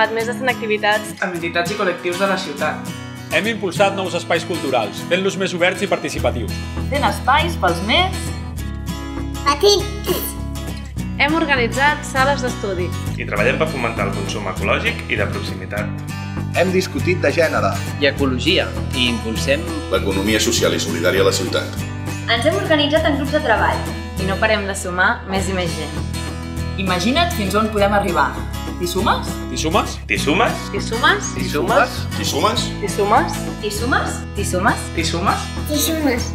animat més de 100 activitats amb entitats i col·lectius de la ciutat. Hem impulsat nous espais culturals, fent-los més oberts i participatius. Fent espais pels més... Petits! Hem organitzat sales d'estudi. I treballem per fomentar el consum ecològic i de proximitat. Hem discutit de gènere. I ecologia. I impulsem... L'economia social i solidària a la ciutat. Ens hem organitzat en grups de treball. I no parem de sumar més i més gent. Imagina't fins on podem arribar. ¿Te sumas? ¿Te sumas? ¿Te sumas? ¿Te sumas? ¿Te sumas? ¿Te sumas? ¿Te sumas? ¿Te sumas? ¿Te sumas? ¿Te sumas? ¿Te sumas?